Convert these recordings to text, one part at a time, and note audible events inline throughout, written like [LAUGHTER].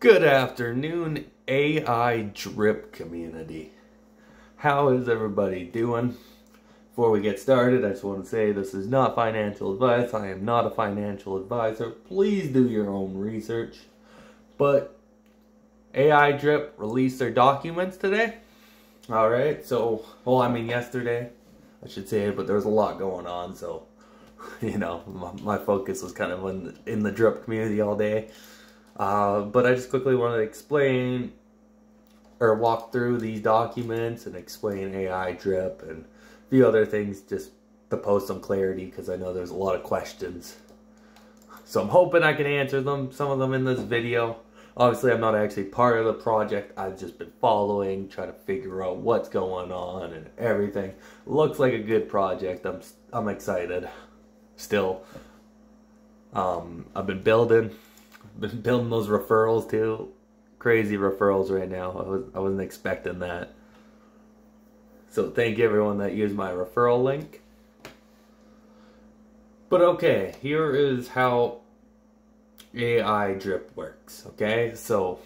Good afternoon, AI Drip community. How is everybody doing? Before we get started, I just want to say this is not financial advice. I am not a financial advisor. Please do your own research. But AI Drip released their documents today. Alright, so, well, I mean, yesterday, I should say, but there was a lot going on, so, [LAUGHS] you know, my, my focus was kind of in, in the drip community all day. Uh, but I just quickly want to explain or walk through these documents and explain AI drip and a few other things just to post some clarity because I know there's a lot of questions. So I'm hoping I can answer them, some of them in this video. Obviously, I'm not actually part of the project. I've just been following, trying to figure out what's going on and everything. Looks like a good project. I'm I'm excited. Still, um, I've been building been building those referrals too. Crazy referrals right now. I was I wasn't expecting that. So thank you everyone that used my referral link. But okay, here is how AI drip works. Okay, so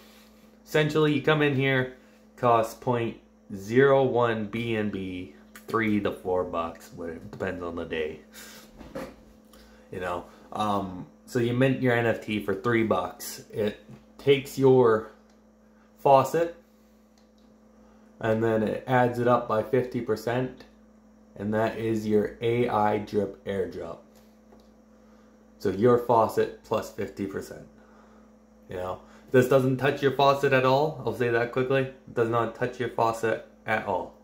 essentially you come in here, costs point zero one BNB, three to four bucks, whatever depends on the day. You know, um, so you mint your NFT for three bucks. It takes your faucet and then it adds it up by 50% and that is your AI drip airdrop. So your faucet plus 50%. You know, this doesn't touch your faucet at all. I'll say that quickly. It does not touch your faucet at all.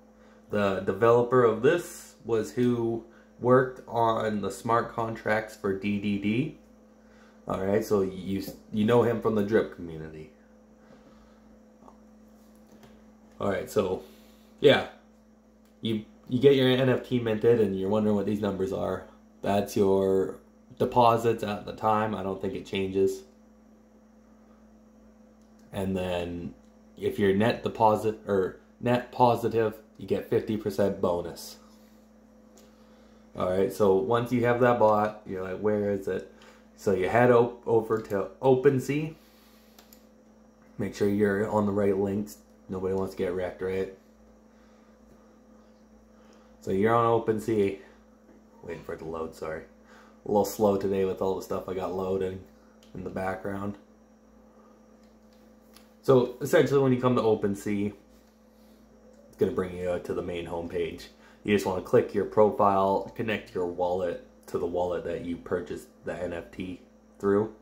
The developer of this was who worked on the smart contracts for DDD all right, so you you know him from the drip community. All right, so yeah, you you get your NFT minted and you're wondering what these numbers are. That's your deposits at the time. I don't think it changes. And then if you're net deposit or net positive, you get 50% bonus. All right, so once you have that bought, you're like, where is it? So you head over to OpenSea. Make sure you're on the right links. Nobody wants to get wrecked, right? So you're on OpenSea. Waiting for it to load, sorry. A little slow today with all the stuff I got loading in the background. So essentially when you come to OpenSea, it's going to bring you to the main homepage. You just want to click your profile, connect your wallet, to the wallet that you purchased the NFT through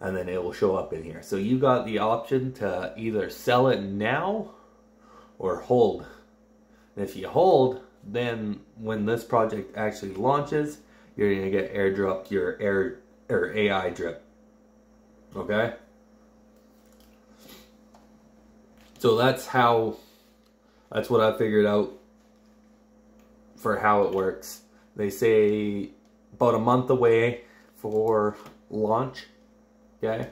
and then it will show up in here. So you got the option to either sell it now or hold. And if you hold, then when this project actually launches, you're gonna get airdropped your air or AI drip. Okay? So that's how that's what I figured out for how it works. They say about a month away for launch. Okay.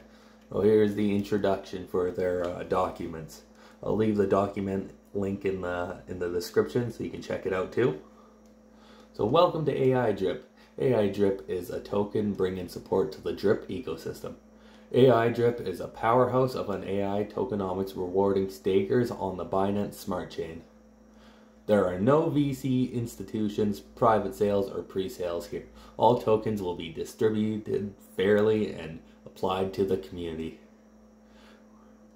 Well, here's the introduction for their uh, documents. I'll leave the document link in the in the description so you can check it out too. So welcome to AI Drip. AI Drip is a token bringing support to the Drip ecosystem. AI Drip is a powerhouse of an AI tokenomics rewarding stakers on the Binance Smart Chain. There are no VC institutions, private sales, or pre-sales here. All tokens will be distributed fairly and applied to the community.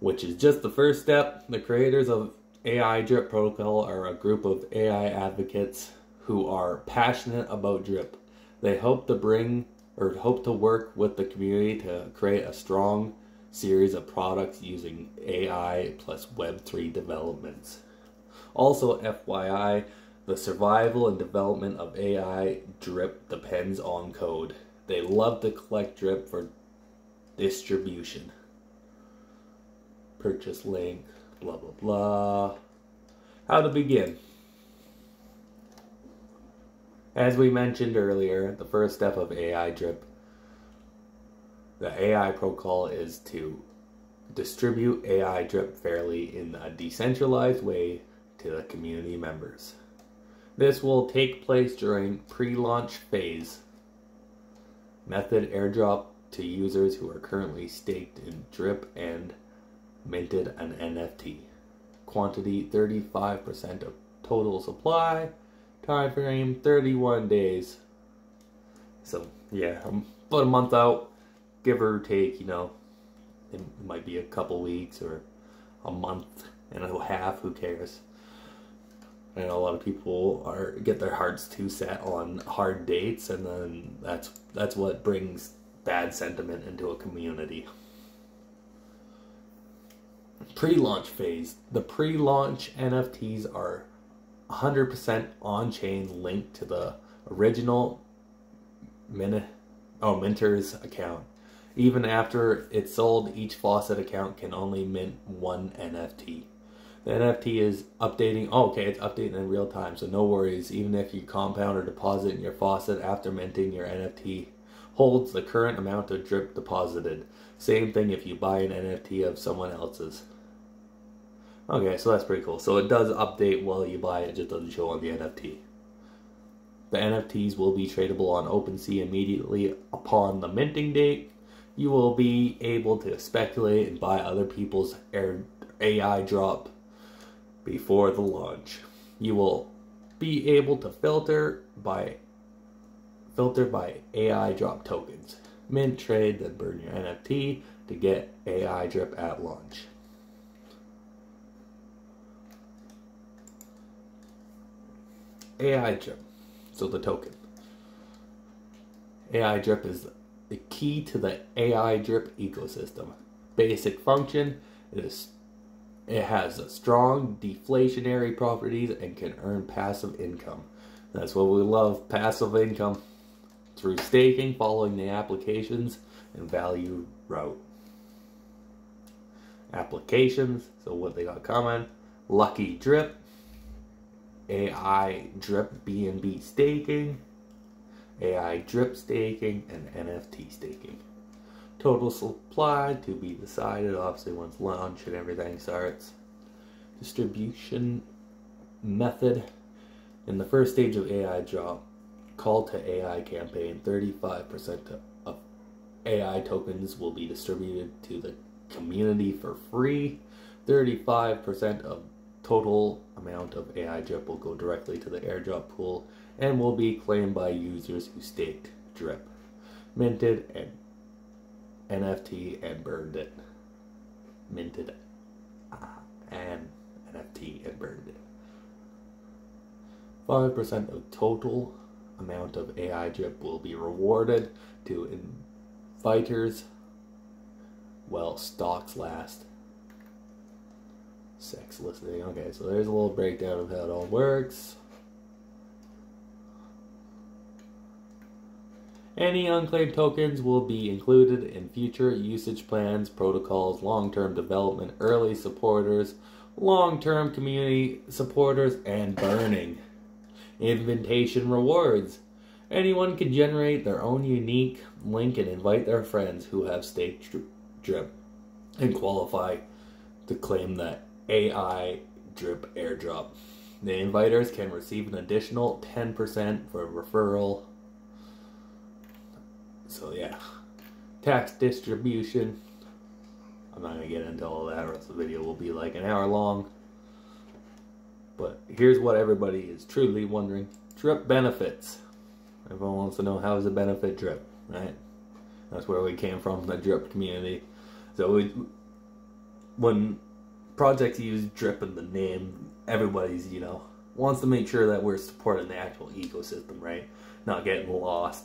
Which is just the first step. The creators of AI Drip Protocol are a group of AI advocates who are passionate about Drip. They hope to bring or hope to work with the community to create a strong series of products using AI plus Web3 developments. Also, FYI, the survival and development of AI drip depends on code. They love to collect drip for distribution. Purchase link, blah blah blah. How to begin. As we mentioned earlier, the first step of AI drip, the AI protocol is to distribute AI drip fairly in a decentralized way to the community members. This will take place during pre-launch phase. Method airdrop to users who are currently staked in Drip and minted an NFT. Quantity 35% of total supply. Time frame 31 days. So, yeah, um, about a month out, give or take, you know. It might be a couple weeks or a month and a half, who cares? I know a lot of people are get their hearts too set on hard dates, and then that's that's what brings bad sentiment into a community. Pre-launch phase. The pre-launch NFTs are 100% on-chain linked to the original min oh minter's account. Even after it's sold, each faucet account can only mint one NFT. The NFT is updating. Oh, okay, it's updating in real time, so no worries. Even if you compound or deposit in your faucet after minting, your NFT holds the current amount of drip deposited. Same thing if you buy an NFT of someone else's. Okay, so that's pretty cool. So it does update while you buy it, it just doesn't show on the NFT. The NFTs will be tradable on OpenSea immediately upon the minting date. You will be able to speculate and buy other people's AI drop before the launch. You will be able to filter by filter by AI drop tokens. Mint trade, then burn your NFT to get AI drip at launch. AI drip. So the token. AI drip is the key to the AI drip ecosystem. Basic function, it is it has strong deflationary properties and can earn passive income. That's what we love, passive income through staking following the applications and value route. Applications, so what they got coming, Lucky Drip, AI Drip BNB staking, AI Drip staking, and NFT staking. Total supply to be decided, obviously, once launch and everything starts. Distribution method. In the first stage of AI drop, call to AI campaign, 35% of AI tokens will be distributed to the community for free. 35% of total amount of AI drip will go directly to the airdrop pool and will be claimed by users who staked drip, minted, and NFT and burned it. Minted uh, and NFT and burned it. 5% of total amount of AI drip will be rewarded to inviters while stocks last. CEX listing. Okay, so there's a little breakdown of how it all works. Any unclaimed tokens will be included in future usage plans, protocols, long-term development, early supporters, long-term community supporters, and burning. Invitation rewards. Anyone can generate their own unique link and invite their friends who have staked drip and qualify to claim the AI drip airdrop. The inviters can receive an additional 10% for referral so yeah, tax distribution. I'm not gonna get into all that, or else the video will be like an hour long. But here's what everybody is truly wondering: drip benefits. Everyone wants to know how is it benefit drip, right? That's where we came from, the drip community. So we, when projects use drip in the name, everybody's you know wants to make sure that we're supporting the actual ecosystem, right? Not getting lost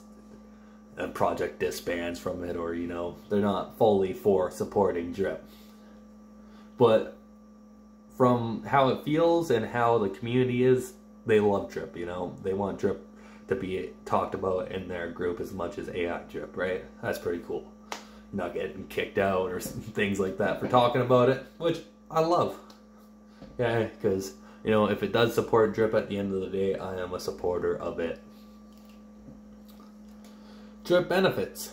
a project disbands from it or you know they're not fully for supporting drip. But from how it feels and how the community is they love drip you know? They want drip to be talked about in their group as much as ai drip right? That's pretty cool. Not getting kicked out or [LAUGHS] things like that for talking about it which i love. Yeah because you know if it does support drip at the end of the day i am a supporter of it Drip benefits.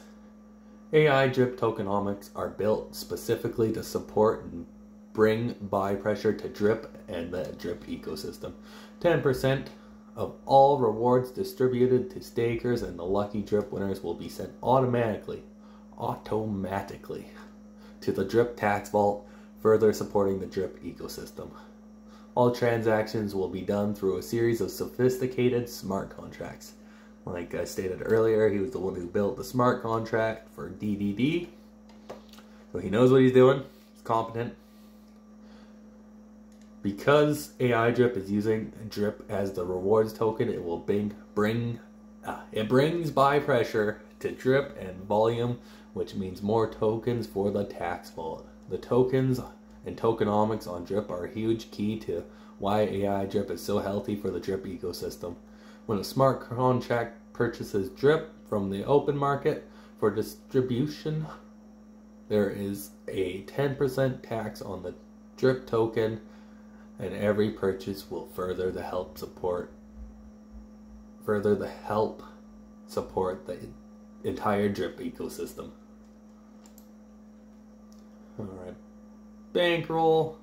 AI drip tokenomics are built specifically to support and bring buy pressure to drip and the drip ecosystem. 10% of all rewards distributed to stakers and the lucky drip winners will be sent automatically automatically to the drip tax vault, further supporting the drip ecosystem. All transactions will be done through a series of sophisticated smart contracts. Like I stated earlier, he was the one who built the smart contract for DDD. So he knows what he's doing, he's competent. Because AI Drip is using Drip as the rewards token, it will bring, bring uh, it brings buy pressure to Drip and volume, which means more tokens for the tax vault. The tokens and tokenomics on Drip are a huge key to why AI Drip is so healthy for the Drip ecosystem. When a smart contract purchases Drip from the open market for distribution, there is a 10% tax on the Drip token, and every purchase will further the help support further the help support the entire Drip ecosystem. Alright. Bankroll.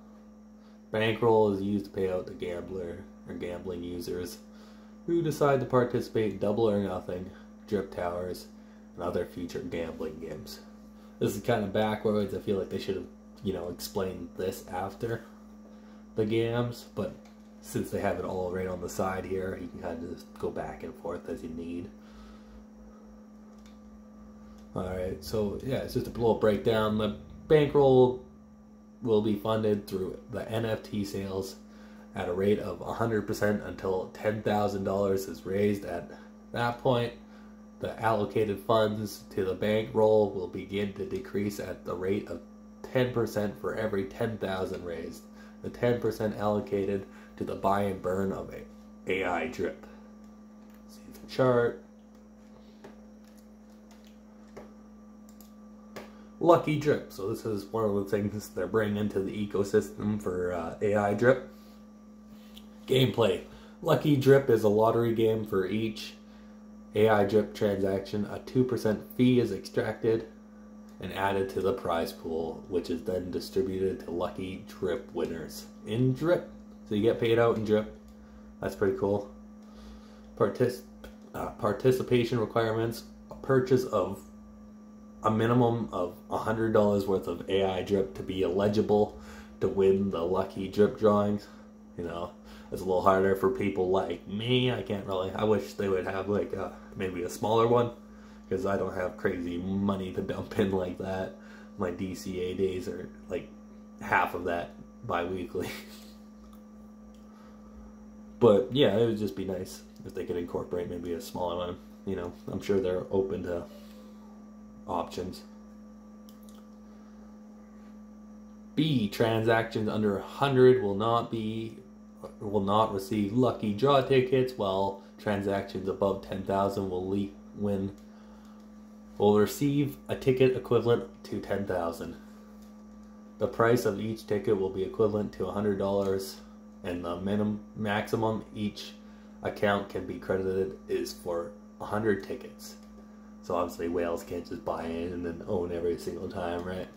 Bankroll is used to pay out to gambler or gambling users who decide to participate in double or nothing, drip towers, and other future gambling games. This is kind of backwards. I feel like they should have, you know, explained this after the games, but since they have it all right on the side here, you can kind of just go back and forth as you need. Alright, so yeah, it's just a little breakdown. The bankroll will be funded through the NFT sales at a rate of 100% until $10,000 is raised. At that point, the allocated funds to the bankroll will begin to decrease at the rate of 10% for every 10,000 raised. The 10% allocated to the buy and burn of AI drip. See the chart. Lucky Drip. So this is one of the things they're bringing into the ecosystem for uh, AI Drip. Gameplay. Lucky Drip is a lottery game for each AI Drip transaction. A 2% fee is extracted and added to the prize pool, which is then distributed to lucky Drip winners in Drip. So you get paid out in Drip. That's pretty cool. Uh, participation requirements. A purchase of a minimum of $100 worth of AI drip to be eligible to win the lucky drip drawings. You know, it's a little harder for people like me. I can't really, I wish they would have like a, maybe a smaller one because I don't have crazy money to dump in like that. My DCA days are like half of that bi-weekly. [LAUGHS] but yeah, it would just be nice if they could incorporate maybe a smaller one. You know, I'm sure they're open to options. B, transactions under 100 will not be will not receive lucky draw tickets, while transactions above 10,000 will win will receive a ticket equivalent to 10,000. The price of each ticket will be equivalent to $100 and the minimum maximum each account can be credited is for 100 tickets. So obviously whales can't just buy in and then own every single time, right?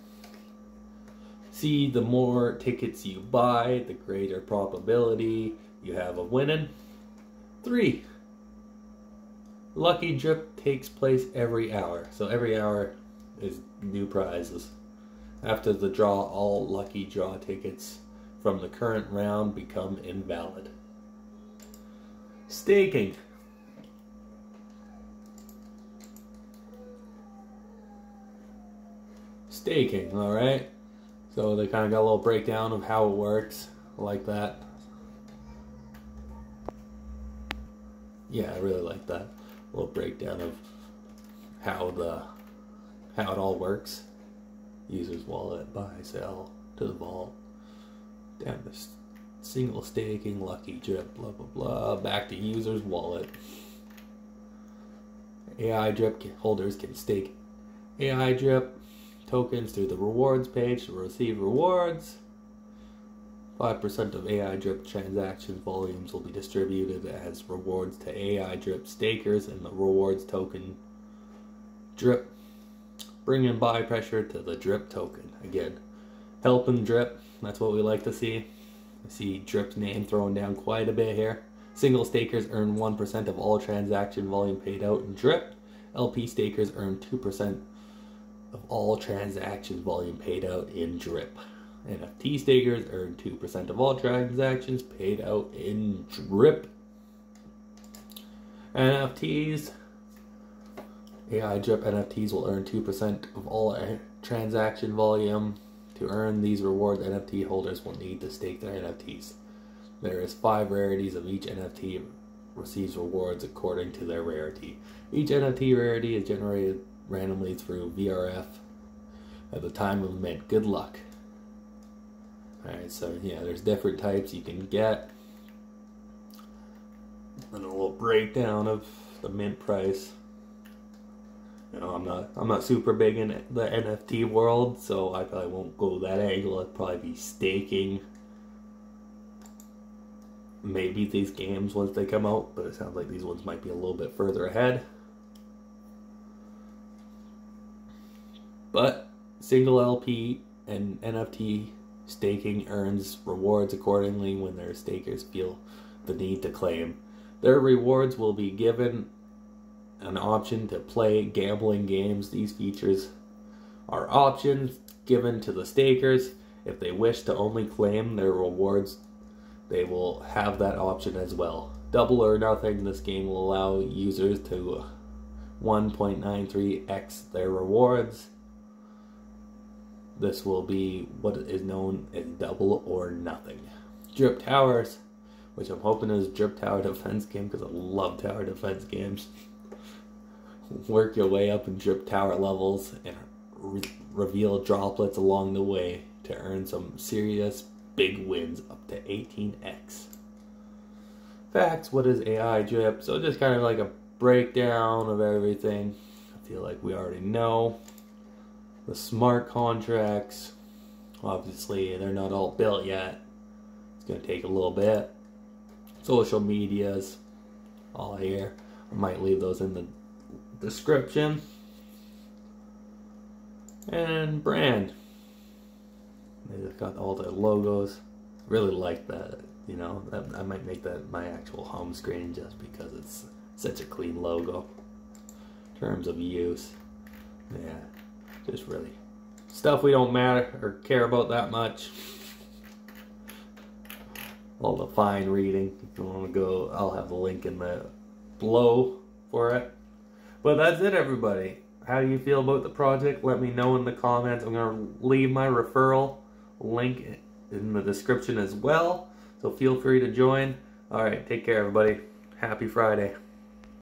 See, the more tickets you buy, the greater probability you have of winning. Three, Lucky Drip takes place every hour. So every hour is new prizes. After the draw, all lucky draw tickets from the current round become invalid. Staking. staking, alright? So they kind of got a little breakdown of how it works, like that. Yeah, I really like that little breakdown of how the how it all works. User's wallet, buy, sell, to the vault, Damn this single staking, lucky drip, blah blah blah, back to user's wallet. AI drip holders can stake AI drip tokens through the rewards page to receive rewards. 5% of AI Drip transaction volumes will be distributed as rewards to AI Drip stakers and the rewards token Drip. Bringing buy pressure to the Drip token. Again, helping Drip. That's what we like to see. I see Drip's name thrown down quite a bit here. Single stakers earn 1% of all transaction volume paid out in Drip. LP stakers earn 2% of all transaction volume paid out in drip. NFT stakers earn 2% of all transactions paid out in drip. NFTs, AI drip NFTs will earn 2% of all transaction volume. To earn these rewards, NFT holders will need to stake their NFTs. There is five rarities of each NFT receives rewards according to their rarity. Each NFT rarity is generated randomly through VRF at the time of mint. Good luck. Alright, so yeah, there's different types you can get. And a little breakdown of the mint price. You know, I'm not I'm not super big in the NFT world, so I probably won't go that angle. I'd probably be staking maybe these games once they come out, but it sounds like these ones might be a little bit further ahead. But single LP and NFT staking earns rewards accordingly when their stakers feel the need to claim. Their rewards will be given an option to play gambling games. These features are options given to the stakers if they wish to only claim their rewards they will have that option as well. Double or nothing, this game will allow users to 1.93x their rewards. This will be what is known as double or nothing. Drip Towers, which I'm hoping is Drip Tower Defense game because I love tower defense games. Work your way up in Drip Tower levels and re reveal droplets along the way to earn some serious big wins up to 18x. Facts, what is AI drip? So just kind of like a breakdown of everything. I feel like we already know. The smart contracts, obviously they're not all built yet. It's going to take a little bit. Social medias, all here. I might leave those in the description. And brand. They've got all the logos. Really like that. You know, I might make that my actual home screen just because it's such a clean logo. Terms of use, yeah, just really stuff we don't matter or care about that much. All the fine reading. If you want to go, I'll have the link in the below for it. But that's it, everybody. How do you feel about the project? Let me know in the comments. I'm going to leave my referral link in the description as well. So feel free to join. All right, take care, everybody. Happy Friday.